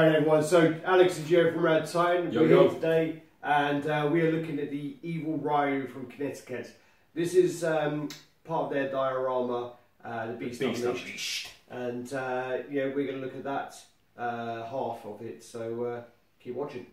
Alright everyone, so Alex and Joe from Radd Titan, Yo, we're yo. here today and uh, we are looking at the Evil Ryu from Kinetiquettes. This is um, part of their diorama, uh, the Beast, Beast Unleashed. Unleashed. And uh, yeah, we're going to look at that uh, half of it, so uh, keep watching.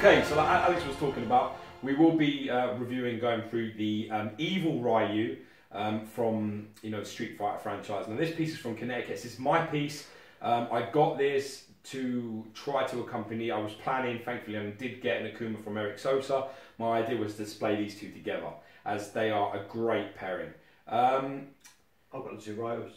Okay, so like Alex was talking about, we will be uh, reviewing, going through the um, Evil Ryu um, from you know the Street Fighter franchise. Now this piece is from Kinetiquettes. This is my piece. Um, I got this to try to accompany. I was planning, thankfully, and did get an Akuma from Eric Sosa. My idea was to display these two together as they are a great pairing. Um, I've got the two Ryus.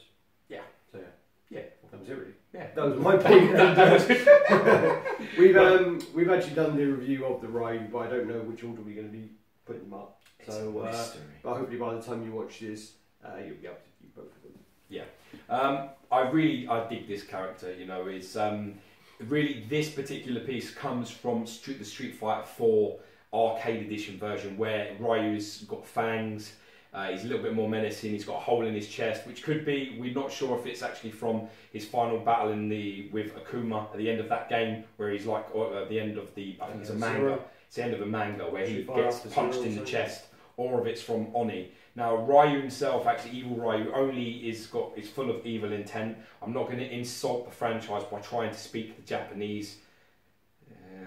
Yeah. So yeah, yeah, that was it really. Yeah. That was my point. That- we've um, we've actually done the review of the Ryu, but I don't know which order we're going to be putting them up. It's So, a uh. But hopefully by the time you watch this, uh, you'll be able to view both of them. Yeah, um, I really I dig this character. You know, is um, really this particular piece comes from Street, the Street Fighter 4 arcade edition version, where Ryu's got fangs. Uh, he's a little bit more menacing. He's got a hole in his chest, which could be. We're not sure if it's actually from his final battle in the with Akuma at the end of that game, where he's like or at the end of the. I think it's a Uh, manga. It's the end of a manga where he gets punched in the chest, or if it's from Oni. Now Ryu himself, actually evil Ryu, only is got is full of evil intent. I'm not going to insult the franchise by trying to speak the Japanese.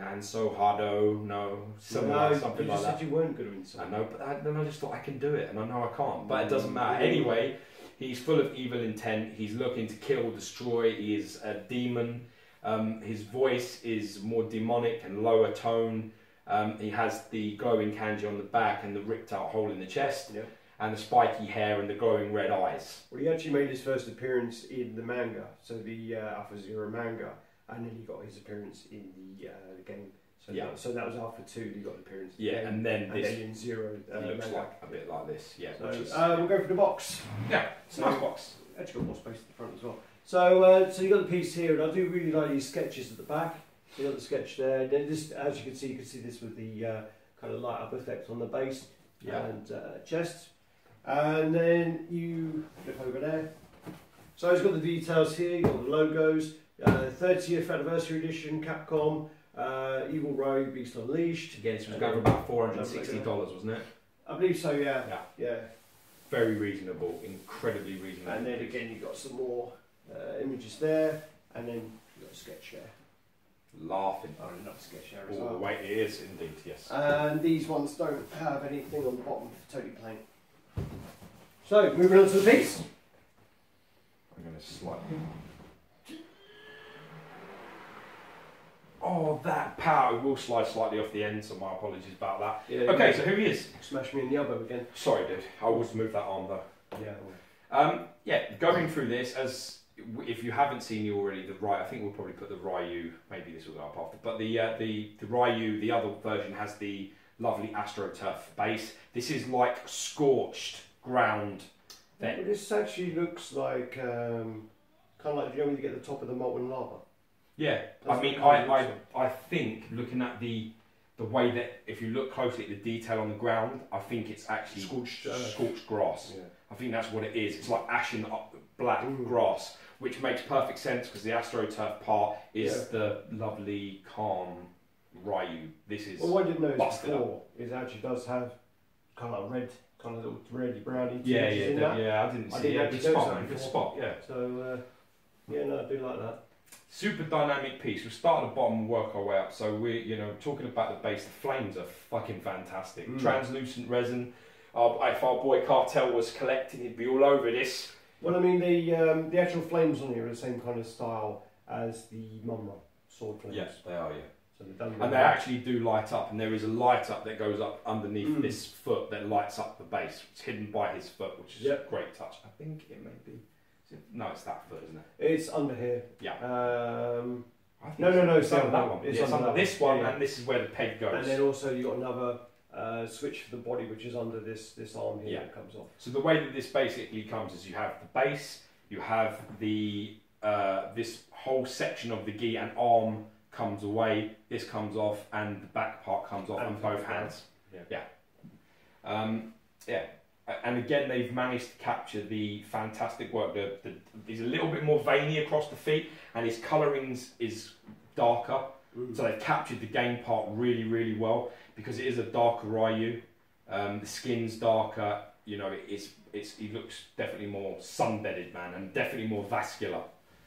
And so hardo, no, something, no, something you like just that. said you weren't going to insult. I know, but I, then I just thought I can do it, and I know I can't. But it doesn't matter. Mm. Anyway, he's full of evil intent. He's looking to kill, destroy. He is a demon. Um, his voice is more demonic and lower tone. Um, he has the glowing kanji on the back and the ripped out hole in the chest, Yeah. and the spiky hair and the glowing red eyes. Well, he actually made his first appearance in the manga, so the uh, Alpha Zero manga, and then he got his appearance in the, uh, the game. So Yeah. that, so that was Alpha Two. He got an appearance. Yeah, game, and then and this then in Zero. Uh, looks manga. like a bit like this. Yeah, So is uh, we'll go for the box. yeah, it's a nice box. Actually, got more space at the front as well. So, uh, so you got the piece here, and I do really like these sketches at the back. So you got the sketch there. Then this, as you can see, you can see this with the uh, kind of light up effect on the base Yeah. and uh, chest. And then you flip over there. So it's got the details here. You got the logos. Uh, 30th anniversary edition, Capcom, uh, Evil Ryu, Beast Unleashed. Again, this was going for about four hundred and sixty dollars, wasn't it? I believe so. Yeah. Yeah. Yeah. Very reasonable, incredibly reasonable. And then again, you've got some more uh, images there, and then you've got a sketch there. laughing. Oh, another sketch there as Oh, well. wait, it is indeed, yes. And these ones don't have anything on the bottom, totally plain. So, moving on to the piece. I'm going to slightly. Oh, that power will slide slightly off the end, so my apologies about that. Yeah, Okay, so who he is? Smash me in the elbow again. Sorry, dude. I was move that arm though. Yeah. Um, yeah, going through this as if you haven't seen you already, the right. I think we'll probably put the Ryu. Maybe this will go up after, but the uh, the the Ryu, the other version has the lovely AstroTurf base. This is like scorched ground. Well, this actually looks like um, kind of like you know when you get the top of the molten lava. Yeah, That's I mean, I, I, I think looking at the the way that if you look closely at the detail on the ground, I think it's actually Scorched earth. scorched grass. Yeah. I think that's what it is. It's like ashen black Mm. grass, which makes perfect sense because the AstroTurf part is Yeah. the lovely, calm Ryu. This is Well, what I didn't notice up. before is actually does have kind of like red, kind of little reddy browny yeah, yeah, in that- that. yeah. I didn't I see didn't it. actually Good spot, that. Good spot. Yeah. So uh, yeah, no, I do like that. Super dynamic piece. We'll start at the bottom and work our way up. So we're, you know, talking about the base. The flames are fucking fantastic. Mm. Translucent resin. Our, if our boy Cartel was collecting, he'd be all over this. Well, I mean the um, the actual flames on here are the same kind of style as the Mumm-Ra sword flames. Yes, they are. Yeah. So And they actually do light up, and there is a light up that goes up underneath Mm. this foot that lights up the base. It's hidden by his foot, which is Yep. a great touch. I think it may be. No, it's that foot, isn't it? It's under here. Yeah. Um, I think No, no, no, It's under that one. It's Yeah, under this one. Yeah, and this is where the peg goes. and then also you've got another uh, switch for the body, which is under this this arm here Yeah. that comes off. So the way that this basically comes is you have the base, You have the uh, this whole section of the gi and arm comes away. This comes off, and the back part comes off, And and both the hands. Yeah. yeah. Um, yeah. And again, they've managed to capture the fantastic work. The, the, he's a little bit more veiny across the feet, and his colourings is darker. So they've captured the game part really, really well because it is a darker Ryu. Um, the skin's darker. You know, it's it's he looks definitely more sun-bedded man and definitely more vascular,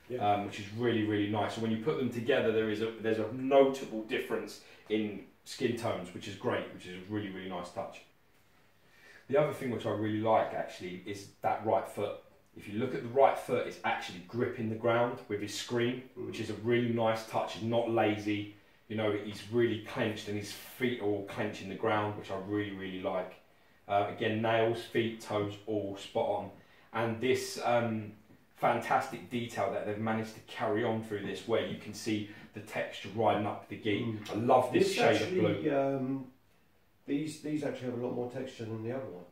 Yeah. um, which is really, really nice. So when you put them together, there is a there's a notable difference in skin tones, which is great, which is a really, really nice touch. The other thing which I really like actually is that right foot. If you look at the right foot, it's actually gripping the ground with his screen, which is a really nice touch. He's not lazy. You know, he's really clenched and his feet are all clenching the ground, which I really, really like. Uh, again, nails, feet, toes, all spot on. And this um, fantastic detail that they've managed to carry on through this, where you can see the texture riding up the gi. Mm. I love this, This shade of blue. um, these these actually have a lot more texture than the other one.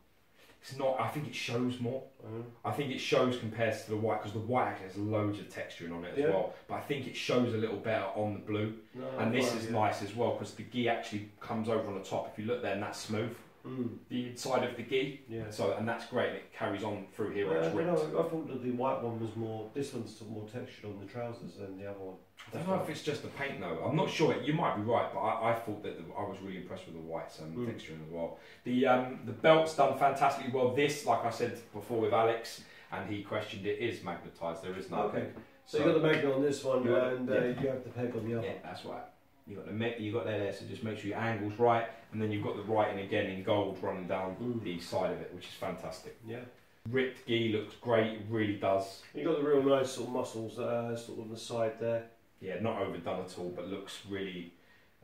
It's not. I think it shows more. Uh, I think it shows compared to the white because the white actually has loads of texturing on it as Yeah. well. But I think it shows a little better on the blue. no, and this well, is yeah. nice as well because the gi actually comes over on the top. If you look there, and that's smooth. Mm, The inside of the gi. yeah. So and that's great. It carries on through here where Uh, it's ripped. know, I thought that the white one was more. This one's more textured on the trousers than the other one. I don't know if it's just the paint though. I'm not sure. You might be right, but I, I thought that the, I was really impressed with the whites and Mm. texturing as well. The um, the belt's done fantastically well. This, like I said before with Alex, and he questioned it, is magnetized. There is no. Okay. So, you got the magnet on this one, and uh, yeah. you have the peg on the other. Yeah, that's right. You got the you got there there, so just make sure your angle's right, and then you've got the writing again in gold running down Mm. the side of it, which is fantastic. Yeah. Ripped gi looks great, it really does. You've got the real nice sort of muscles, uh, sort of on the side there. Yeah, not overdone at all, but looks really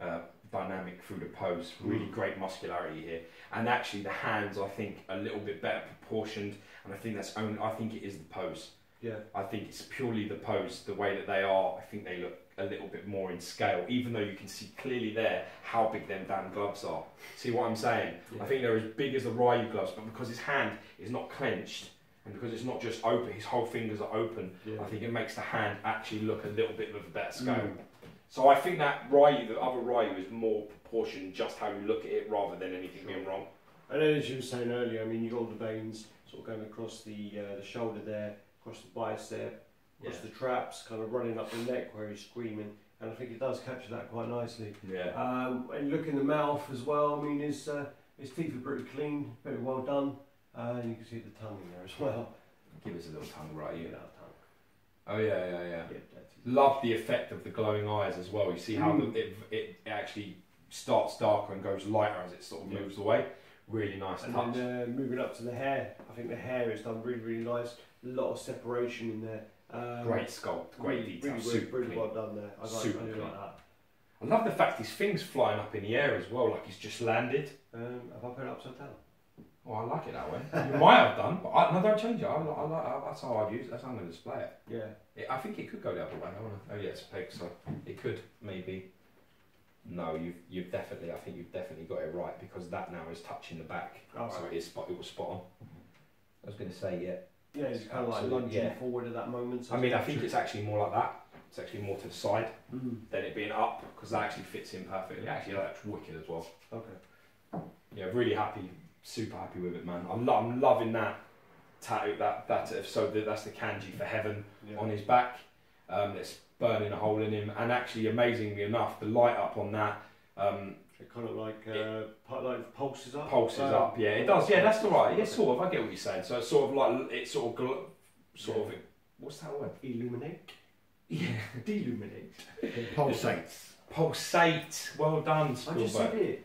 uh, dynamic through the pose. Really Mm. great muscularity here, and actually the hands I think a little bit better proportioned, and I think that's only I think it is the pose. Yeah. I think it's purely the pose, the way that they are. I think they look a little bit more in scale, even though you can see clearly there how big them damn gloves are. See what I'm saying? I think they're as big as the Ryu gloves, but because his hand is not clenched and because it's not just open, his whole fingers are open. Yeah. I think it makes the hand actually look a little bit of a better scale. Mm. So I think that Ryu, the other Ryu, is more proportioned just how you look at it rather than anything being wrong. And then, as you were saying earlier, I mean, you got all the veins sort of going across the uh, the shoulder there, across the bicep, across the traps, kind of running up the neck where he's screaming. And I think it does capture that quite nicely. Yeah. Um, and look in the mouth as well. I mean, his uh, his teeth are pretty clean, very well done. Uh, and you can see the tongue in there as well. Give us a little tongue right You here. Oh yeah, yeah, yeah. Yeah, Love the effect of the glowing eyes as well. You see how Mm. the, it, it actually starts darker and goes lighter as it sort of Yeah. moves away. Really nice And touch. then uh, moving up to the hair, I think the hair is done really, really nice. A lot of separation in there. Um, great sculpt, great really, detail, Really, super really clean. well done there. I like, Super I like that. I love the fact his thing's flying up in the air as well, like he's just landed. Um, have I put it upside down? Oh, I like it that way. you might have done, but I, no, don't change it. I, I, I, that's how I'd use it. That's how I'm going to display it. Yeah. it. I think it could go the other way. Oh yeah, it's a peg, so it could maybe. No, you've you've definitely. I think you've definitely got it right because that now is touching the back, Oh, so right. it is spot. It was spot on. I was going to say yeah. Yeah, it's kind of like Absolutely, lunging yeah. forward at that moment. so I mean, I think it's actually more like that. It's actually more to the side Mm, than it being up because that actually fits in perfectly. Actually, that's wicked as well. okay. yeah, really happy, super happy with it, man. I'm, lo- I'm loving that tattoo. That that so that's the kanji for heaven Yeah. on his back. Um, it's burning a hole in him, and actually, amazingly enough, the light up on that um, It kind of like uh, pu- like pulses up. pulses Um, up. Yeah, it does. Yeah, that's all right. Yeah, sort of. I get what you're saying. So it's sort of like it's sort of gl- sort of what's that word? Illuminate. Yeah, deluminate. Pulsates. Pulsate. Well done, I just Spielberg. said it.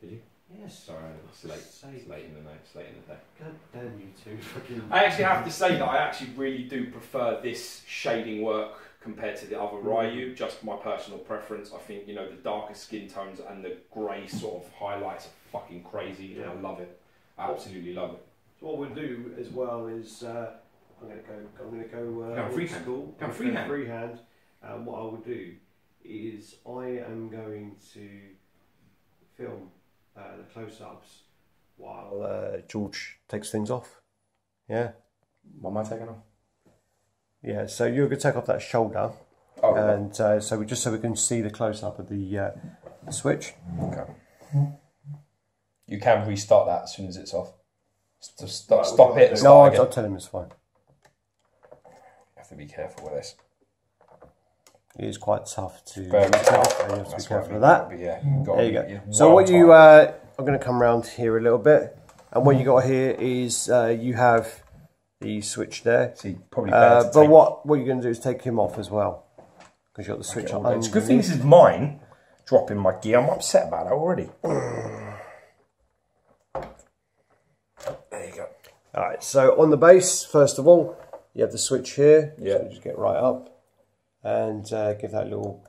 Did you? Yes. Sorry, it's late. It's late in the night. It's late in the day. God damn you two. Fucking. I actually have to say that I actually really do prefer this shading work compared to the other Ryu. Just my personal preference. I think you know the darker skin tones and the grey sort of highlights are fucking crazy, and I love it. I absolutely love it. So what we'll do as well is uh, I'm going to go. I'm going to go. Uh, Go old freehand. School. Go I'm freehand. Freehand. And what I will do is I am going to film uh, the close-ups while uh, George takes things off. Yeah. What am I taking off? Yeah, so you're going to take off that shoulder, Oh, and uh, so we just so we can see the close up of the uh, switch. okay. You can restart that as soon as it's off. Just stop, Right, stop it got and to- No, I'll, again. I'll tell him it's fine. have to be careful with this. It is quite tough to. Very tough. You have to be That's what I careful with that. But yeah, you've There you go. you're So well what you, tight. uh, I'm going to come around here a little bit, and what you got here is uh, you have the switch there. See, probably Uh, but what what you're going to do is take him off as well, because you've got the switch Okay, on. It's a good thing this is mine dropping my gear. I'm upset about that already. There you go. All right. So on the base, first of all, you have the switch here. Yeah. So just get right up, and uh, give that little.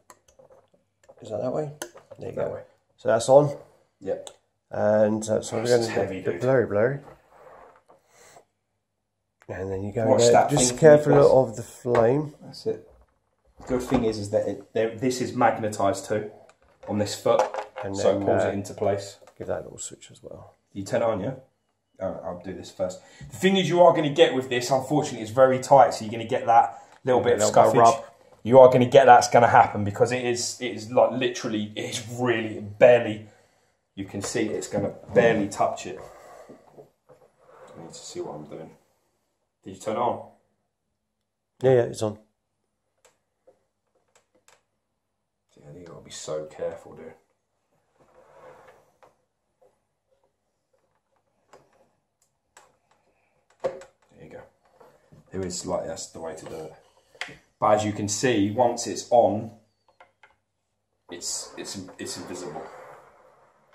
Is that that way? There you That go. way. So that's on, Yep. and uh, so we're going to heavy, get dude. blurry, blurry. And then you go Watch there. that Just thing, careful of the flame. That's it. The good thing is, is that it, there- this is magnetised too on this foot, And so it pulls uh, it into place. Give that little switch as well. You turn on, yeah? I'll do this first. The thing is, you are going to get with this, unfortunately, it's very tight, so you're going to get that little bit of little bit of scuffage. rub. You are going to get that's going to happen because it is, it is like literally, it's really barely, you can see it's going to barely touch it. I need to see what I'm doing. Did you turn it on? Yeah, yeah, it's on. Yeah, you got to be so careful, dude. There you go. There is like that's the way to do it. But as you can see, once it's on, it's it's it's invisible.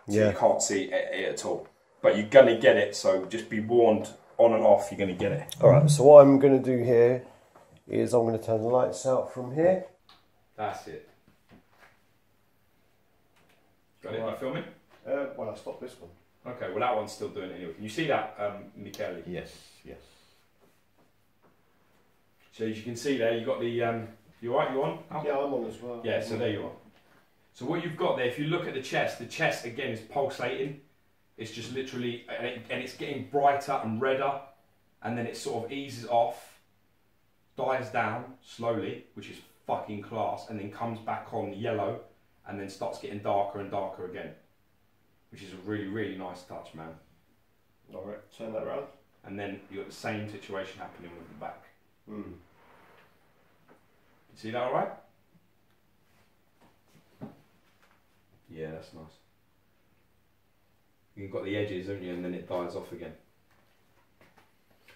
So Yeah. you can't see it, it at all. But you're gonna get it, so just be warned. On and off, you're gonna get it. All right. So what I'm going to do here is I'm going to turn the lights out from here. That's it. Got it? Am I filming? Uh, well, I stopped this one. Okay, well that one's still doing it anyway. Can you see that, um, Michele? Yes, yes. So as you can see there, you got the. Um, you alright? You on? Al? Yeah, I'm on as well. Yeah, so there you are. So what you've got there, if you look at the chest, the chest again is pulsating. It's just literally, and, it, and it's getting brighter and redder, and then it sort of eases off, dies down slowly, which is fucking class, and then comes back on yellow, and then starts getting darker and darker again, which is a really really nice touch, man. All right. Turn that around. And then you've got the same situation happening with the back. Mm. You see that all right? Yeah, that's nice. You've got the edges, haven't you? And then it dies off again.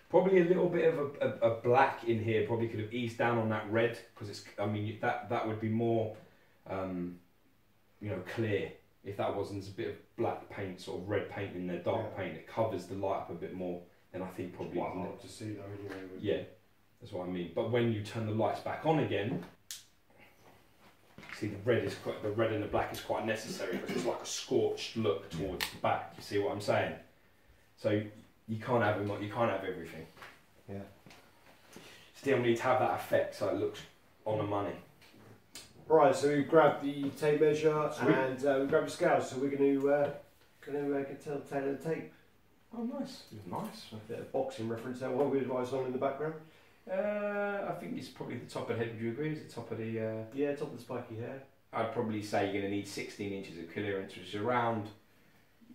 Probably a little bit of a, a, a black in here. Probably could have eased down on that red because it's. I mean, that that would be more, um, you know, clear if that wasn't a bit of black paint, sort of red paint in there, dark Yeah. paint. It covers the light up a bit more. And I think probably. Quite hard to see though, anyway. Yeah, that's what I mean. But when you turn the lights back on again, see the red is quite, the red and the black is quite necessary because it's like a scorched look towards the back. You see what I'm saying? So you can't have. You can't have everything. Yeah. Still need to have that effect so it looks on the money. Right. So we grab the tape measure Sweet. and uh, we grab the scale. So we're going to uh, going to uh, get tell tailor the tape. Oh, nice, nice. A bit of boxing reference there. What we advise on in the background. Uh, I think it's probably the top of the head. Would you agree? Is it top of the? Uh, Yeah, top of the spiky hair. I'd probably say you're going to need 16 inches of clearance, which is around.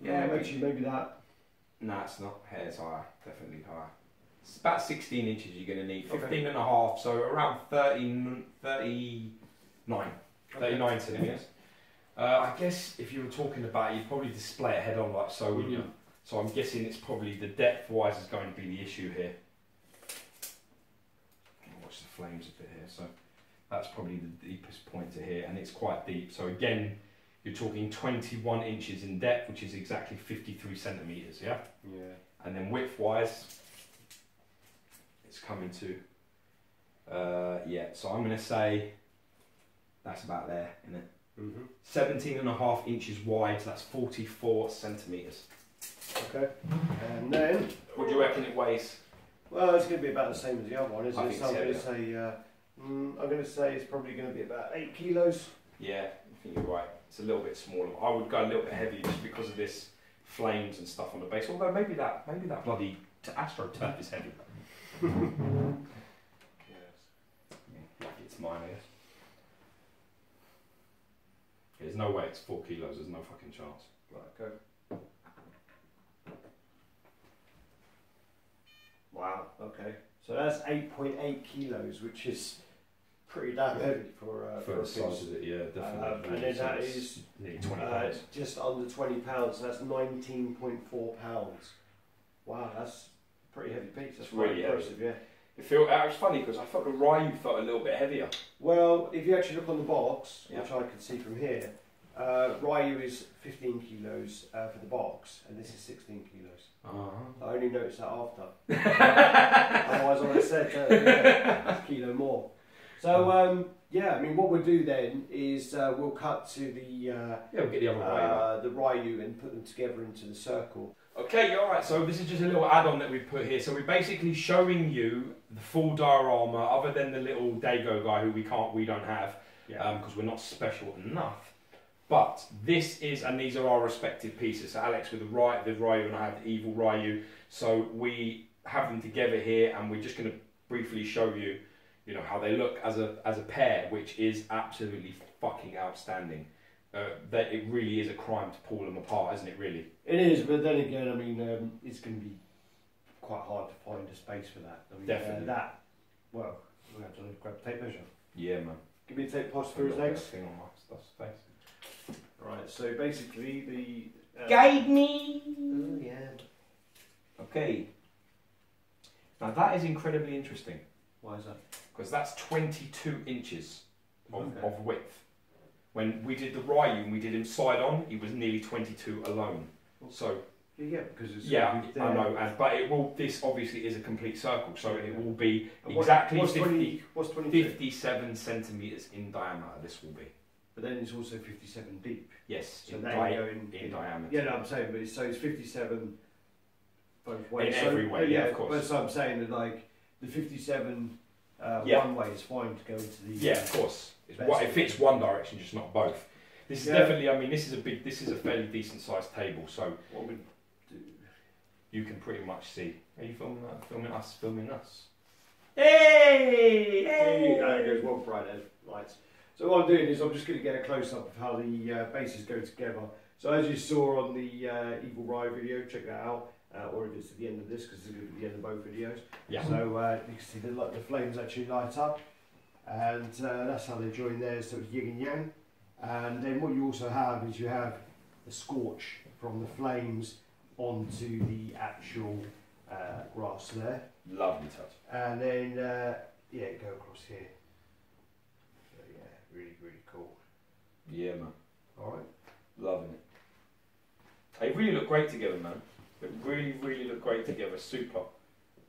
Yeah, maybe- actually, maybe that. No, it's not. Hair's higher, definitely higher. It's about 16 inches you're going to need. Okay. 15 and a half, so around 30, 39, 39 centimetres. Uh, I guess if you were talking about it, you'd probably display it head on like so, wouldn't you? So I'm guessing it's probably the depth wise is going to be the issue here. Flames a bit here. So that's probably the deepest point to here, and it's quite deep. So again, you're talking 21 inches in depth, which is exactly 53 centimetres, yeah? Yeah. And then width wise, it's coming to, uh, yeah, so I'm going to say that's about there, isn't it? Mm-hmm. 17 and a half inches wide, so that's 44 centimetres. Okay. And then, What do you reckon it weighs? Well, it's going to be about the same as the other one, isn't I it? So I'm going to say, uh, mm, I'm going to say it's probably going to be about eight kilos. Yeah, I think you're right. It's a little bit smaller. I would go a little bit heavier just because of this flames and stuff on the base. Although maybe that maybe that bloody t- AstroTurf is heavy. Yes. It's mine, I guess. There's no way it's four kilos. There's no fucking chance. Right, go. Wow, okay. So that's 8.8 kilos, which is pretty damn heavy for, uh, For for a the size piece. of it, yeah, definitely. Um, and then So that it's nearly 20 uh, pounds. just under 20 pounds, so that's 19.4 pounds. Wow, that's a pretty heavy piece. That's quite really heavy. impressive, yeah. It felt uh, it was funny because I felt the Ryu felt a little bit heavier. Well, if you actually look on the box, Yeah. which I can see from here, uh, Ryu is 15 kilos uh, for the box, and this is 16 kilos. Uh-huh. I only noticed that after. Otherwise, I would have said uh, yeah, a kilo more. So, um, yeah, I mean, what we'll do then is uh, we'll cut to the uh, Yeah, we'll get the other Ryu. uh, the Ryu and put them together into the circle. Okay, all right. So this is just a little add-on that we've put here. So we're basically showing you the full diorama, other than the little Dago guy who we can't, we don't have, because we're not special enough. But this is, and these are our respective pieces. So Alex with the right, the Ryu, and I have the evil Ryu. So we have them together here, and we're just going to briefly show you, you know, how they look as a as a pair, which is absolutely fucking outstanding. Uh, that it really is a crime to pull them apart, isn't it? Really. It is, but then again, I mean, um, it's going to be quite hard to find a space for that. I mean, Definitely. Uh, that, well, we have to grab a tape measure. Yeah, man. Give me a tape post for his legs. Thing on my stuff's face. Right, so basically the. Uh, Guide me. Oh, yeah. Okay. Now that is incredibly interesting Why is that? because that's 22 inches of, Okay. of width. When we did the Ryu and we did him side on, he was nearly 22 alone. So Yeah, yeah, because it's. yeah, there. I know, and, but it will. This obviously is a complete circle, so it will be what- exactly what's 50, 20, what's 22? 57 centimeters in diameter. This will be But then it's also 57 deep. yes, So in, di- go in, in diameter. Yeah, no, I'm saying, but it's, so it's 57 both ways. In so, every way, yeah, of course. But so I'm saying that like the 57 uh, Yeah. one way is fine to go into the. Yeah, of course. It's one, it fits one direction, just not both. This is Yeah. definitely. I mean, this is a big. This is a fairly decent sized table, so What we do. you can pretty much see. Are you filming that? Filming us? Filming us? Hey! Hey, there goes one bright lights. So what I'm doing is I'm just going to get a close up of how the uh, bases go together. So as you saw on the uh, Evil Ryu video, check that out. Uh, or if it's at the end of this, because it's going to be the end of both videos. Yeah. So uh, you can see the, like, the flames actually light up, and uh, that's how they join there. So it's yin and yang. And then what you also have is you have the scorch from the flames onto the actual uh, grass there, Lovely touch. and then uh, yeah, go across here. So yeah, really really cool. Yeah, man. All right. Loving it. They really look great together, man. They really, really look great together. Super.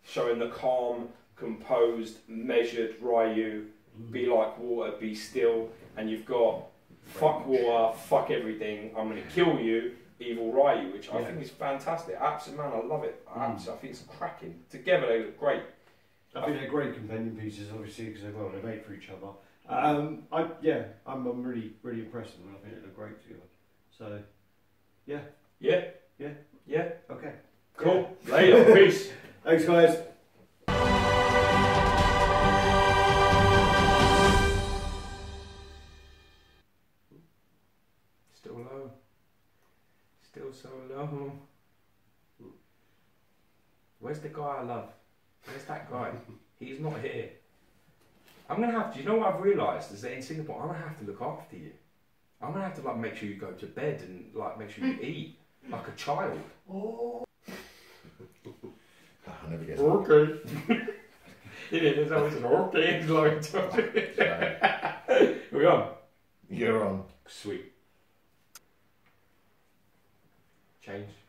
Showing the calm, composed, measured Ryu. Be like water, be still. And you've got fuck water, fuck everything. I'm gonna kill you. Evil Ryu, which I Yeah. think is fantastic. Absolutely, man, I love it. I, Mm. absolutely, I think it's cracking. Together, they look great. I think they're great companion pieces, obviously, because they're well, they're made for each other. Um, I yeah, I'm, I'm really really impressed with them. I think they look great together. So Yeah, Yeah. yeah. Yeah. Okay, Cool. Later. Peace. thanks guys. Still low. Still so low. Where's the guy I love? Where's that guy? He's not here. I'm gonna have to. You know what I've realised is that in Singapore, I'm gonna have to look after you. I'm gonna have to like make sure you go to bed and like make sure you hmm. eat like a child. Oh. I never get Okay. it is. There's always an okay like. So, we on. You're on. Sweet. Change. Switch.